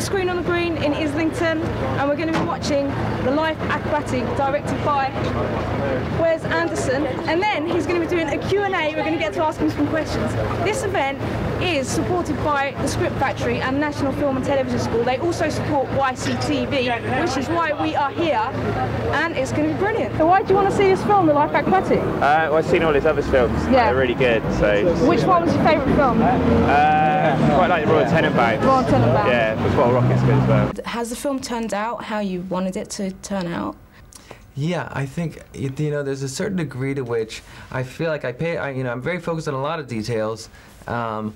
the Screen on the Green in Islington and we're going to be watching The Life Aquatic directed by Wes Anderson and then he's going to be doing Q&A, we're going to get to ask him some questions. This event is supported by the Script Factory and National Film and Television School. They also support YCTV, which is why we are here and it's going to be brilliant. So why do you want to see this film, The Life Aquatic? Uh, well, I've seen all his other films. Yeah. They're really good. So, Which one was your favourite film? uh, quite like the Royal Tenenbaums. Royal Tenenbaums. Yeah, but Bottle Rocket's good as well. Has the film turned out how you wanted it to turn out? Yeah, I think you know there's a certain degree to which I feel like I pay. I, you know, I'm very focused on a lot of details, um,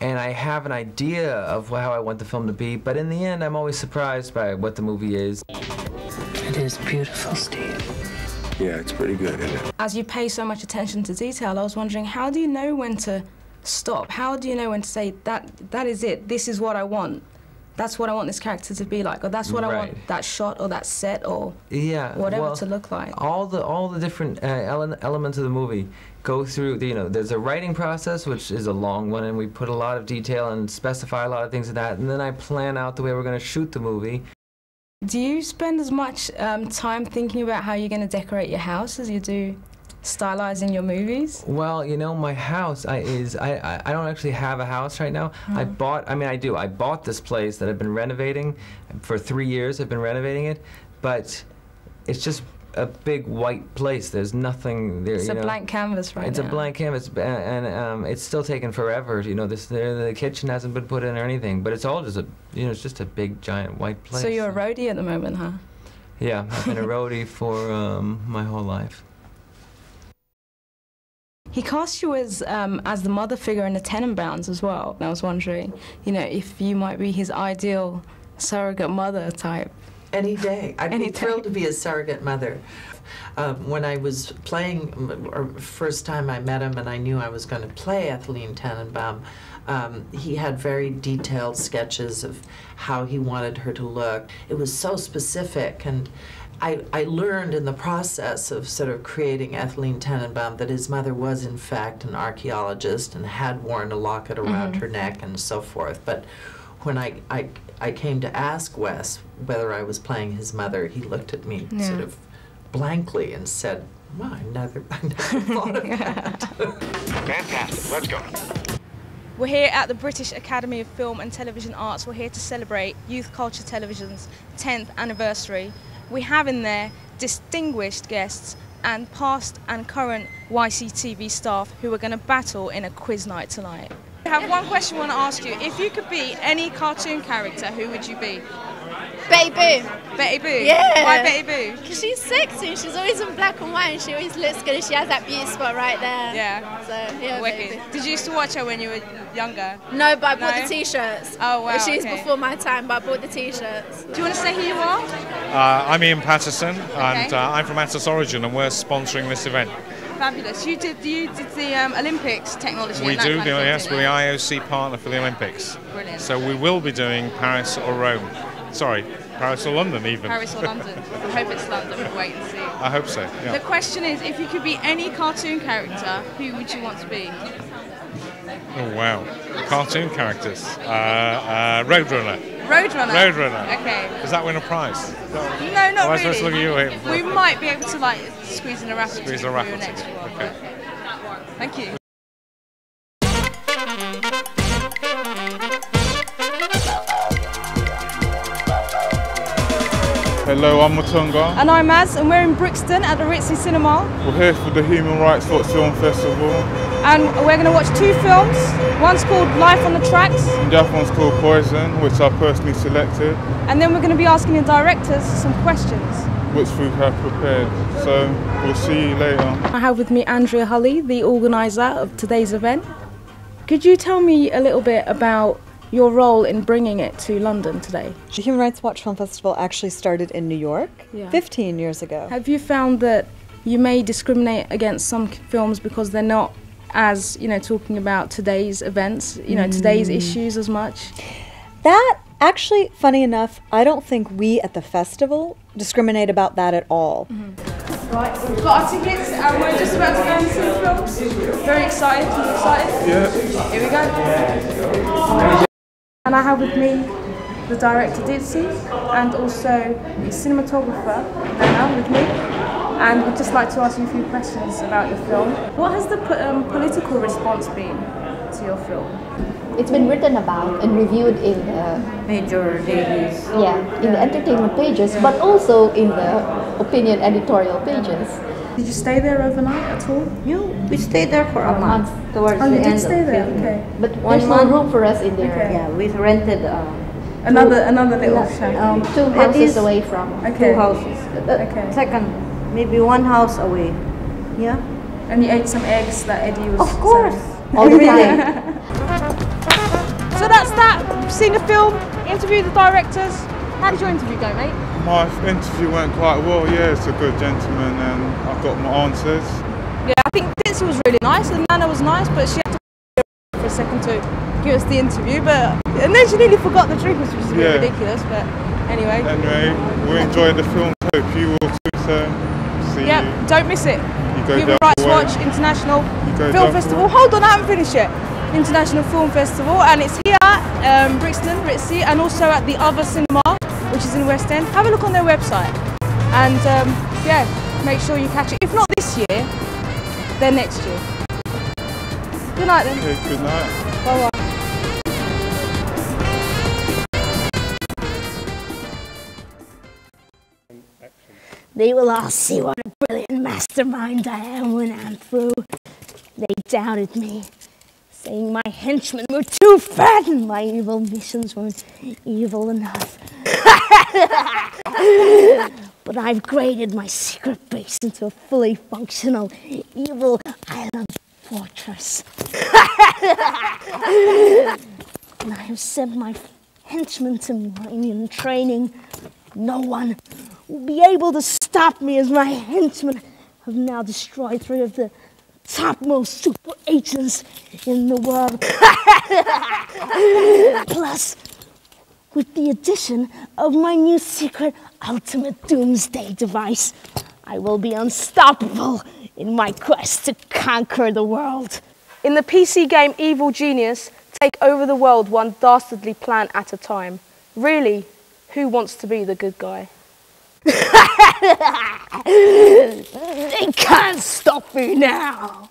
and I have an idea of how I want the film to be. But in the end, I'm always surprised by what the movie is. It is beautiful, Steve. Yeah, it's pretty good, isn't it? As you pay so much attention to detail, I was wondering how do you know when to stop? How do you know when to say that that is it? This is what I want. That's what I want this character to be like, or that's what I want that shot or that set or Yeah, whatever well, to look like. all the all the different uh, ele- elements of the movie go through. The, you know, there's a writing process, which is a long one, and we put a lot of detail and specify a lot of things in that. And then I plan out the way we're going to shoot the movie. Do you spend as much um, time thinking about how you're going to decorate your house as you do stylizing your movies? Well, you know, my house I, is I, I don't actually have a house right now. I bought. I mean, I do. I bought this place that I've been renovating for three years. I've been renovating it, but it's just a big white place. There's nothing there. It's a know. blank canvas right It's now. a blank canvas, b- and, um, it's still taking forever. You know, this the, the kitchen hasn't been put in or anything, but it's all just a you know, it's just a big giant white place. So you're a roadie at the moment, huh? Yeah, I've been a roadie for um, my whole life. He cast you as um, as the mother figure in the Tenenbaums as well. And I was wondering, you know, if you might be his ideal surrogate mother type. Any day. I'd Any be day. thrilled to be a surrogate mother. Um, when I was playing, or first time I met him and I knew I was going to play Etheline Tenenbaum, um, he had very detailed sketches of how he wanted her to look. It was so specific and I, I learned in the process of sort of creating Etheline Tenenbaum that his mother was in fact an archaeologist and had worn a locket around mm-hmm. her neck and so forth. But when I, I, I came to ask Wes whether I was playing his mother, he looked at me Yeah. sort of blankly and said, well, I never, I never thought of that. Fantastic. Let's go. We're here at the British Academy of Film and Television Arts. We're here to celebrate Youth Culture Television's 10th anniversary. We have in there distinguished guests and past and current YCTV staff who are going to battle in a quiz night tonight. I have one question I want to ask you. If you could be any cartoon character, who would you be? Betty Boop. Betty Boop? Yeah. Why Betty Boop? Because she's sexy she's always in black and white and she always looks good and she has that beauty spot right there. Yeah. So, yeah, Betty Wicked. Did you used to watch her when you were younger? No, but I bought No? the t-shirts. Oh, wow, She's okay. before my time, but I bought the t-shirts. Do you want to say who you are? Uh, I'm Ian Patterson, and uh, I'm from Atos Origin, and we're sponsoring this event. Fabulous. You did you did the um, Olympics technology. We and do, the, thing, yes, we're the? IOC partner for the Olympics. Brilliant. So we will be doing Paris or Rome. Sorry, Paris or London, even. Paris or London. I hope it's London. We'll wait and see. I hope so. The question is, if you could be any cartoon character, who would you want to be? Oh wow, cartoon characters. Uh, uh, Roadrunner. Roadrunner. Roadrunner. Okay. Does that win a prize? No, not was really. supposed to look at you here. We might be able to like squeeze in a raffle. Squeeze a raffle one. Okay. Thank you. Hello, I'm Matunga. And I'm Maz, and we're in Brixton at the Ritzy Cinema, We're here for the Human Rights Watch Film Festival. and we're going to watch two films. One's called Life on the Tracks, And the other one's called Poison, which I personally selected, and then we're going to be asking the directors some questions. which we have prepared. So we'll see you later. I have with me Andrea Holley, the organiser of today's event. Could you tell me a little bit about your role in bringing it to London today? The Human Rights Watch Film Festival actually started in New York Yeah. 15 years ago. Have you found that you may discriminate against some films because they're not as, you know, talking about today's events, you know, today's mm. issues as much? That, actually, funny enough, I don't think we at the festival discriminate about that at all. Mm-hmm. Right, we've got our tickets and we're just about to go and see the films. Very excited, excited. Yeah. Here we go. And I have with me the director Ditsi, and also the cinematographer Nana with me. And we'd just like to ask you a few questions about your film. What has the um, political response been to your film? It's been written about and reviewed in the major dailies. Yeah, in the entertainment pages, but also in the opinion editorial pages. Did you stay there overnight at all? No, we stayed there for a, month, towards Oh, the you end stay of there. filming. Okay. But One there's no month. room for us in there. Okay. Yeah, we rented uh, Another another little Yeah, shack. um, two houses away from. okay. two houses. Uh, Okay. Second, maybe one house away. Yeah. And you ate some eggs that Eddie was. Of course. selling. All the time. So that's that. Seen the film, interviewed the directors. How did your interview go, mate? My interview went quite well. Yeah, it's a good gentleman, and I got my answers. Yeah, I think Ditsi was really nice and Nana was nice, but she had to for a second to give us the interview. But and then she nearly forgot the drinks, which is a bit Yeah. ridiculous. But anyway. Anyway, we enjoyed the film. Hope you will too. So, see Yeah, you. don't miss it. You go Human Rights. Watch International Film Festival. Hold on, I haven't finished yet. International Film Festival, and it's here at um, Brixton, Ritzy, and also at the other cinema, which is in West End. Have a look on their website, and um, yeah, make sure you catch it. If not this year, then next year. Good night then. Okay, good night. Bye bye. They will all see what a brilliant mastermind I am when I'm through. They doubted me, saying my henchmen were too fat and my evil missions weren't evil enough. but I've graded my secret base into a fully functional evil island fortress. and I have sent my henchmen to Marinian training. No one will be able to stop me as my henchmen have now destroyed three of the topmost super agents in the world. Plus, with the addition of my new secret ultimate doomsday device, I will be unstoppable in my quest to conquer the world. In the PC game Evil Genius, take over the world one dastardly plan at a time. Really, who wants to be the good guy? They can't stop me now.